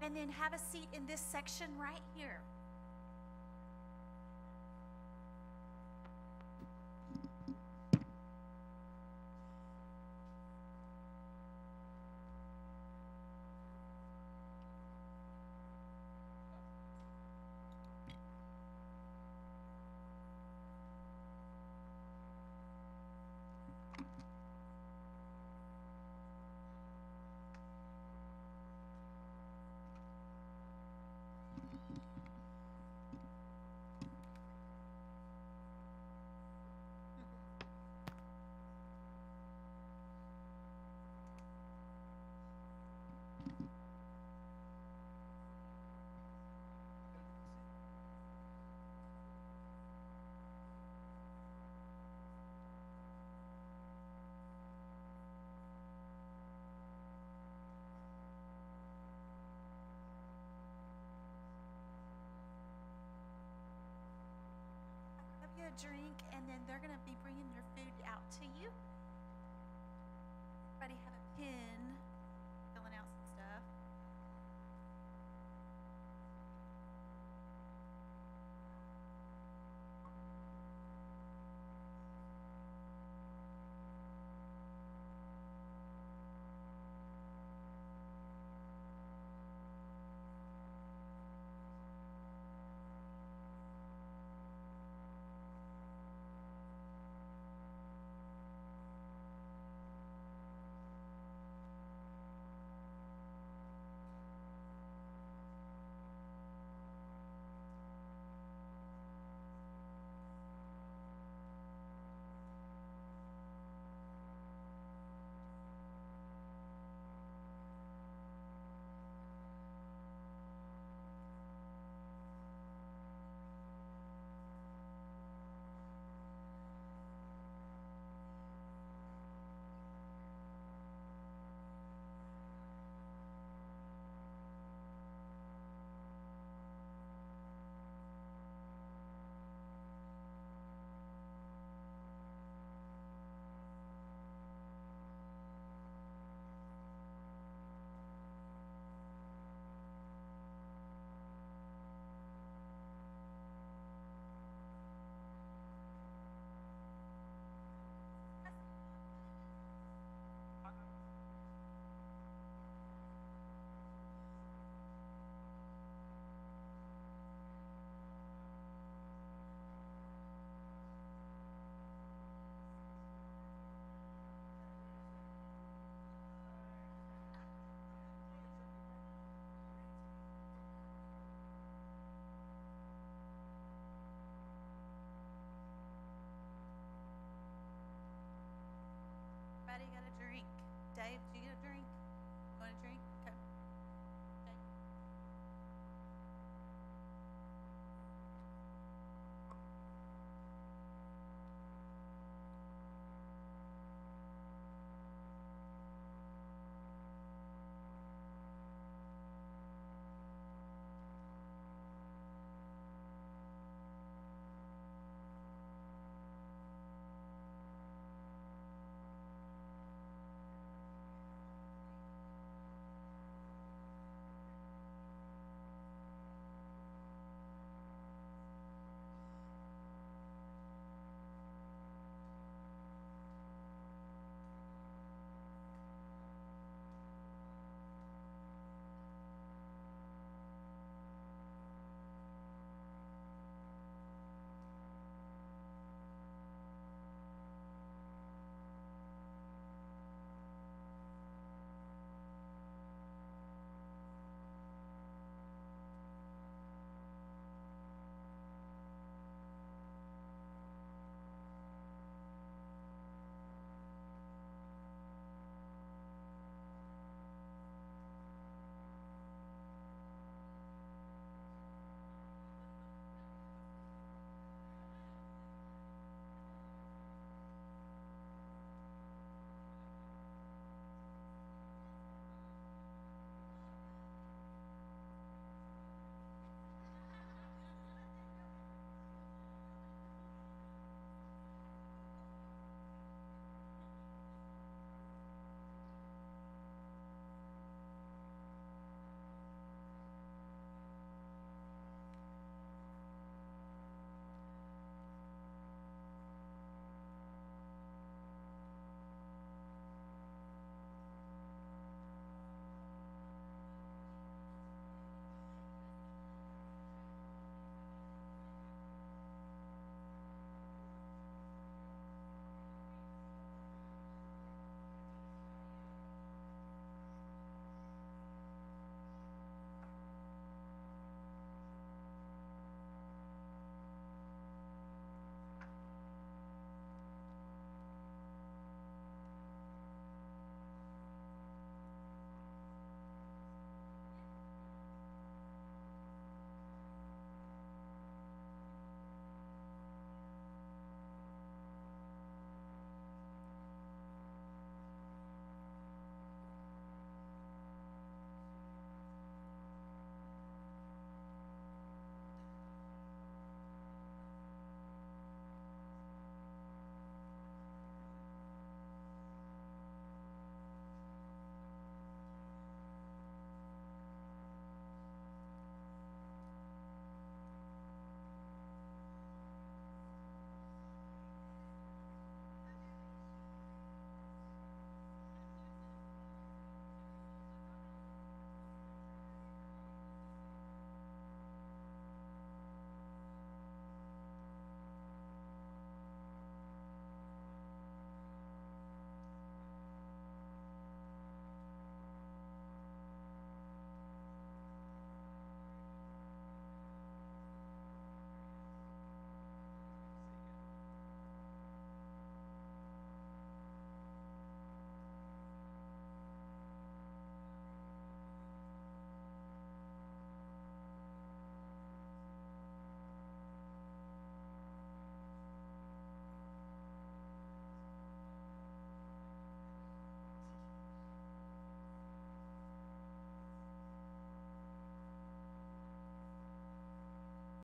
and then have a seat in this section right here. Drink, and then they're going to be bringing your food out to you.